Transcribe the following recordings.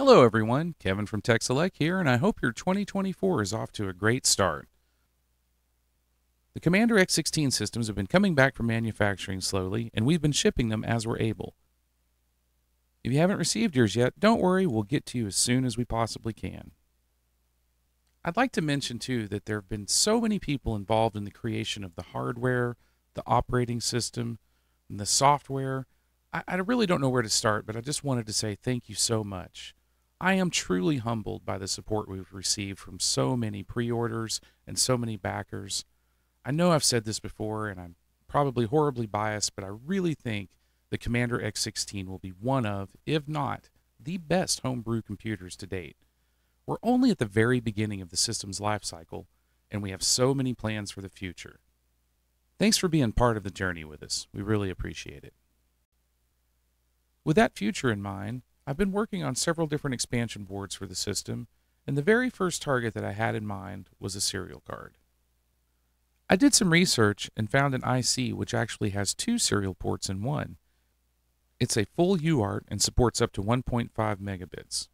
Hello, everyone. Kevin from TexElec here, and I hope your 2024 is off to a great start. The Commander X16 systems have been coming back from manufacturing slowly, and we've been shipping them as we're able. If you haven't received yours yet, don't worry, we'll get to you as soon as we possibly can. I'd like to mention, too, that there have been so many people involved in the creation of the hardware, the operating system, and the software. I, I really don't know where to start, but I just wanted to say thank you so much. I am truly humbled by the support we've received from so many pre orders and so many backers. I know I've said this before, and I'm probably horribly biased, but I really think the Commander X16 will be one of, if not, the best homebrew computers to date. We're only at the very beginning of the system's life cycle, and we have so many plans for the future. Thanks for being part of the journey with us. We really appreciate it. With that future in mind, I've been working on several different expansion boards for the system, and the very first target that I had in mind was a serial card. I did some research and found an IC which actually has two serial ports in one. It's a full UART and supports up to 1.5 megabits.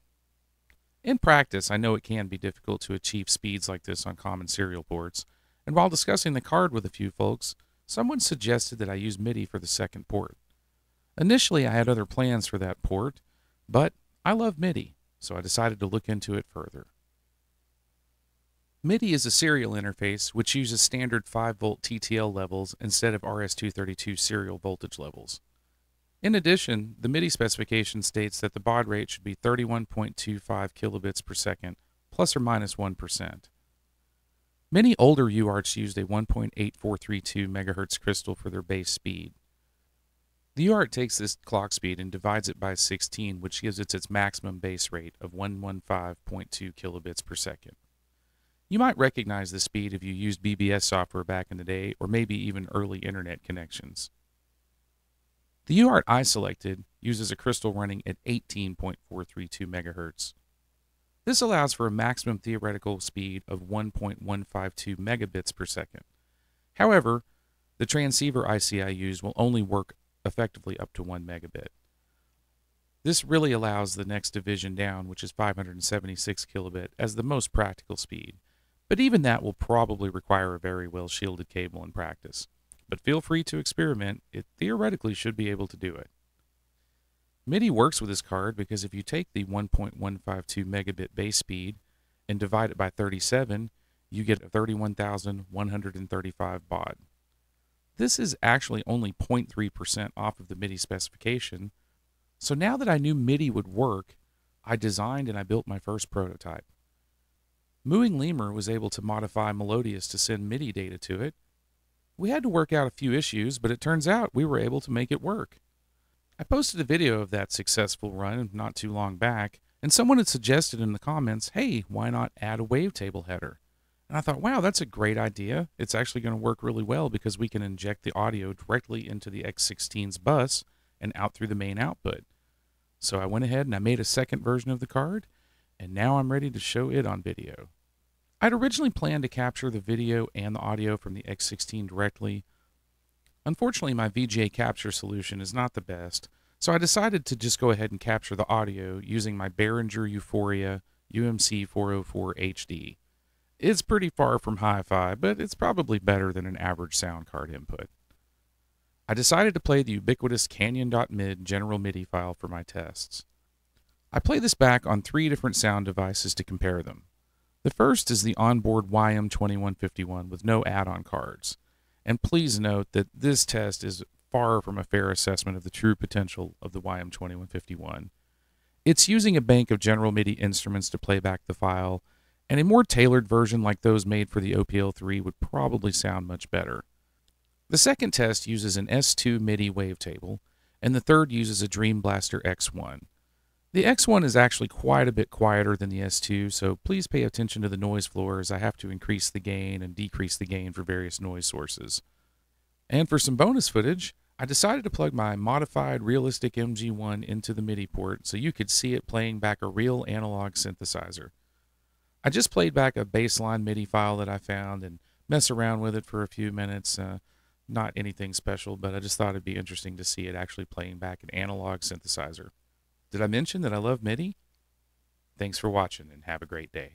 In practice, I know it can be difficult to achieve speeds like this on common serial ports, and while discussing the card with a few folks, someone suggested that I use MIDI for the second port. Initially, I had other plans for that port, but I love MIDI, so I decided to look into it further. MIDI is a serial interface which uses standard 5 volt TTL levels instead of RS-232 serial voltage levels. In addition, the MIDI specification states that the baud rate should be 31.25 kilobits per second, plus or minus 1. Many older UARTs used a 1.8432 MHz crystal for their base speed. The UART takes this clock speed and divides it by 16, which gives it its maximum base rate of 115.2 kilobits per second. You might recognize the speed if you used BBS software back in the day or maybe even early internet connections. The UART I selected uses a crystal running at 18.432 MHz. This allows for a maximum theoretical speed of 1.152 megabits per second. However, the transceiver IC I use will only work effectively up to 1 megabit. This really allows the next division down, which is 576 kilobit, as the most practical speed but even that will probably require a very well shielded cable in practice. But feel free to experiment, it theoretically should be able to do it. MIDI works with this card because if you take the 1.152 megabit base speed and divide it by 37, you get 31,135 baud. This is actually only 0.3% off of the MIDI specification. So now that I knew MIDI would work, I designed and I built my first prototype. Mooing Lemur was able to modify Melodius to send MIDI data to it. We had to work out a few issues, but it turns out we were able to make it work. I posted a video of that successful run not too long back, and someone had suggested in the comments, hey, why not add a wavetable header? And I thought, wow, that's a great idea. It's actually going to work really well because we can inject the audio directly into the X16's bus and out through the main output. So I went ahead and I made a second version of the card, and now I'm ready to show it on video. I'd originally planned to capture the video and the audio from the X16 directly. Unfortunately, my VGA capture solution is not the best, so I decided to just go ahead and capture the audio using my Behringer U-Phoria UMC 404 HD. It's pretty far from hi-fi, but it's probably better than an average sound card input. I decided to play the ubiquitous Canyon.mid general MIDI file for my tests. I play this back on three different sound devices to compare them. The first is the onboard YM2151 with no add-on cards. And please note that this test is far from a fair assessment of the true potential of the YM2151. It's using a bank of general MIDI instruments to play back the file, and a more tailored version like those made for the OPL3 would probably sound much better. The second test uses an S2 MIDI wavetable, and the third uses a Dream Blaster X1. The X1 is actually quite a bit quieter than the S2, so please pay attention to the noise floor as I have to increase the gain and decrease the gain for various noise sources. And for some bonus footage, I decided to plug my modified realistic MG1 into the MIDI port so you could see it playing back a real analog synthesizer. I just played back a baseline MIDI file that I found and mess around with it for a few minutes. Uh, not anything special, but I just thought it'd be interesting to see it actually playing back an analog synthesizer. Did I mention that I love MIDI? Thanks for watching and have a great day.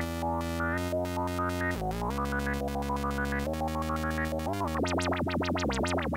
Thank you.